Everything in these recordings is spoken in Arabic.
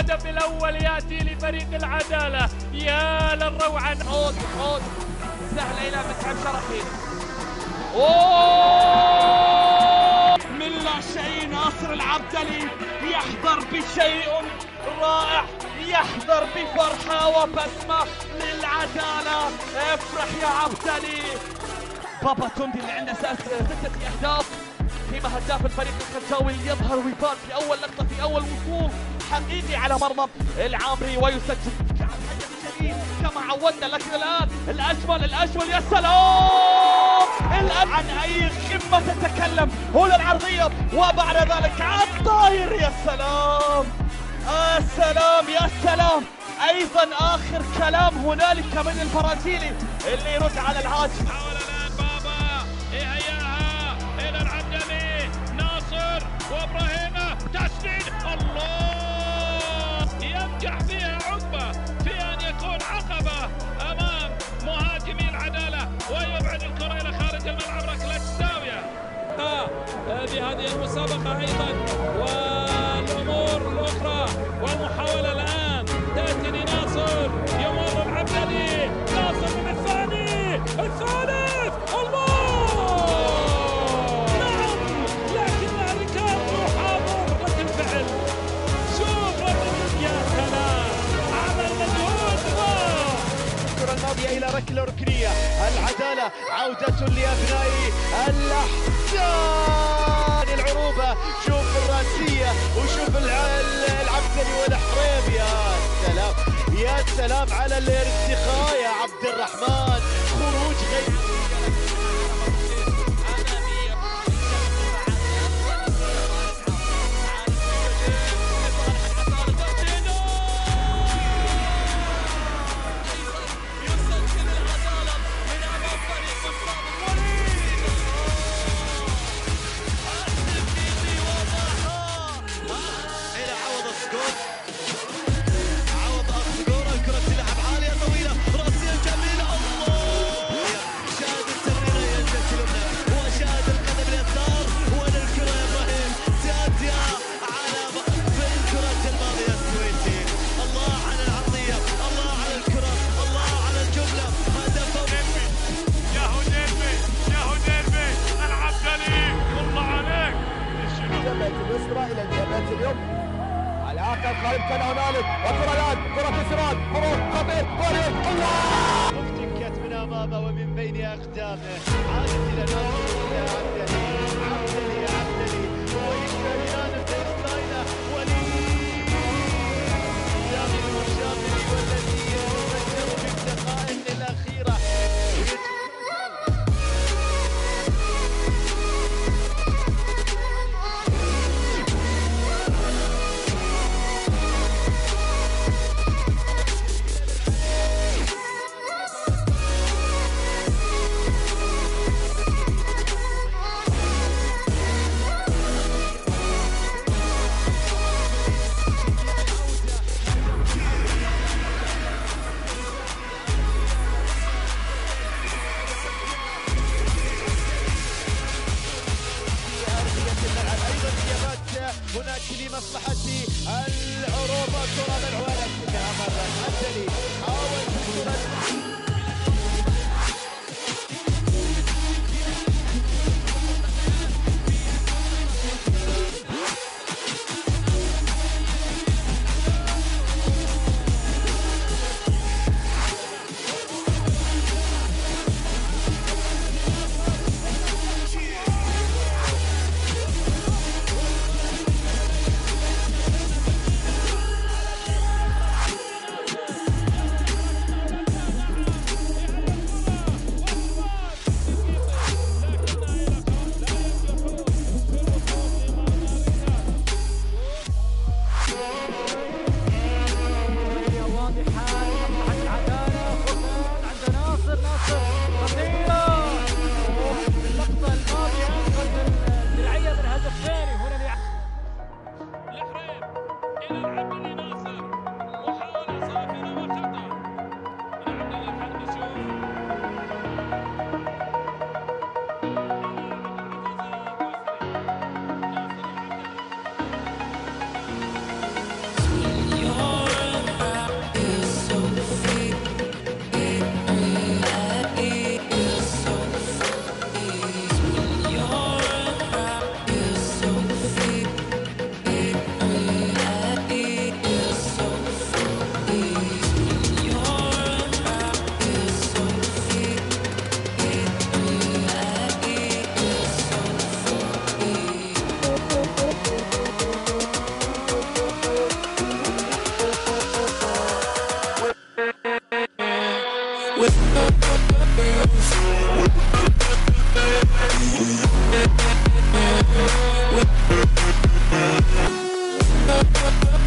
الأول يأتي لفريق العدالة. يا للروعة. عود عود سهلة إلى مسعد شرحي أوه! من لا شيء ناصر العبدلي. يحضر بشيء رائع. يحضر بفرحة وبسمة للعدالة. افرح يا عبدلي. بابا توندي اللي عنده ستة أهداف فيما هداف الفريق الخنساوي يظهر ويفار في أول لقطة في أول وصول. حقيقي على مرمى العامري ويسجل. كما عودنا لكن الآن الأجمل الأجمل يا سلام! الآن عن أي قمة تتكلم هنا العرضية؟ وبعد ذلك على الطاير يا سلام! يا سلام يا سلام! أيضا آخر كلام هنالك من البرازيلي اللي يرد على الهاجم خارج الملعب ركلة الزاوية بهذه المسابقة أيضا والأمور يا سلام على الارتقاء يا عبد الرحمن. خروج غير خالد كان هنالك. وكرة الآن كرة سراد مرور خطير الله! افتكت من امامه ومن بين أقدامه. عادت إلى ناصر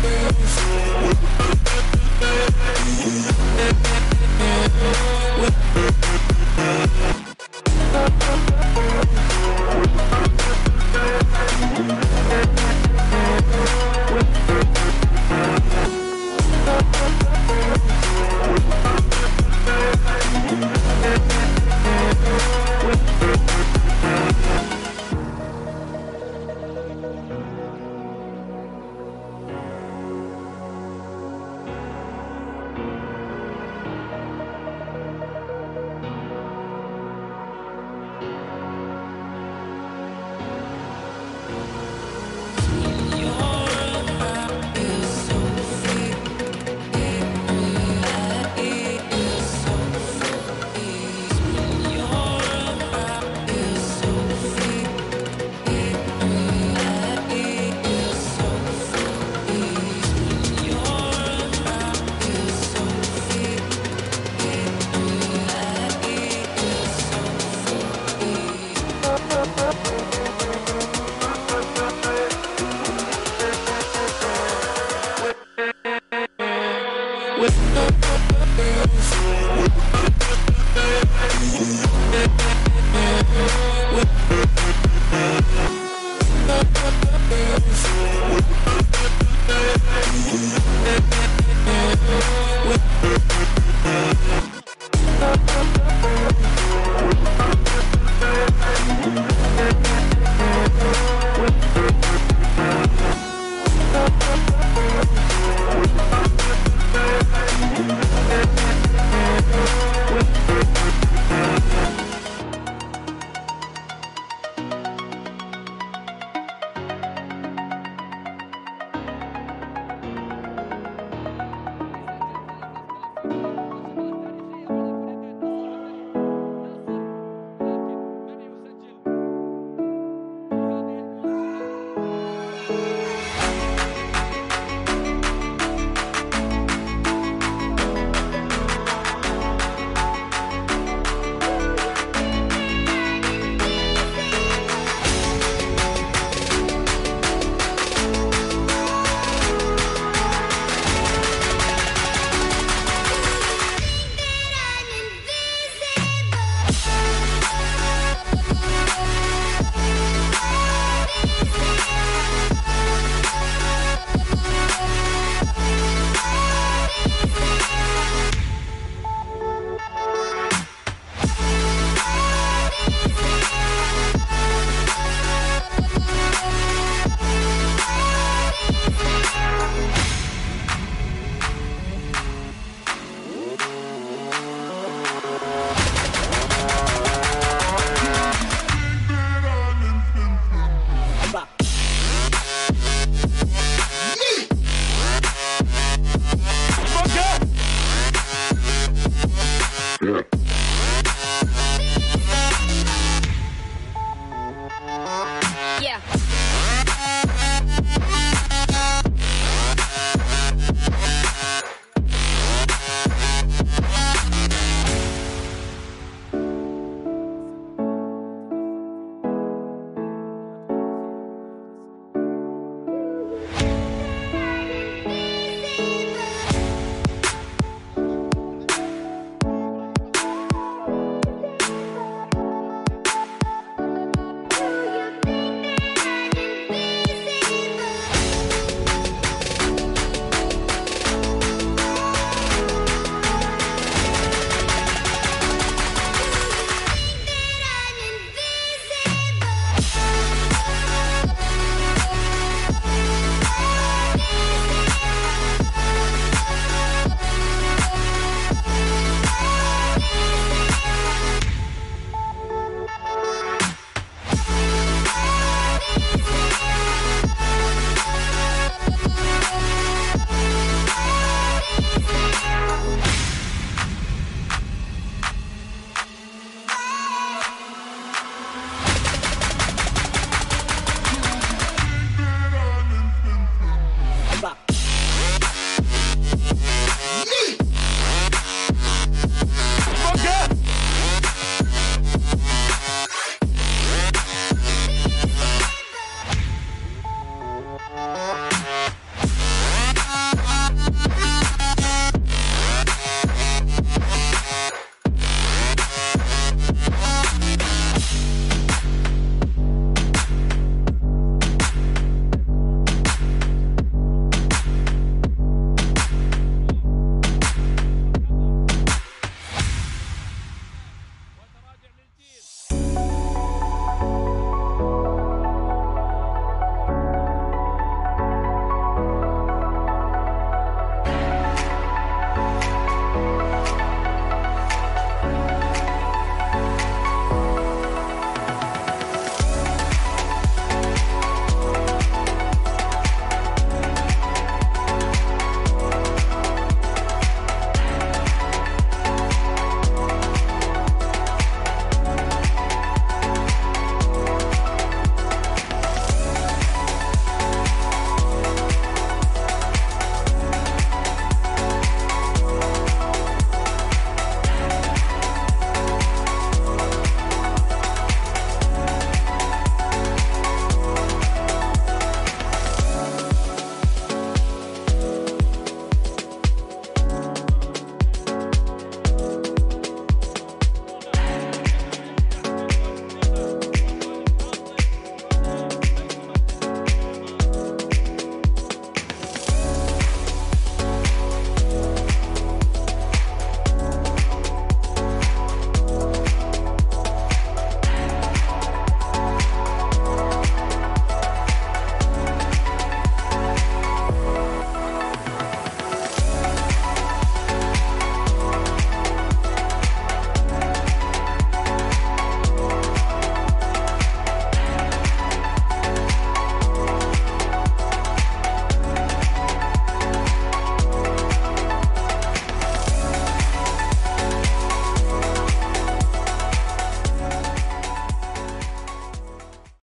We'll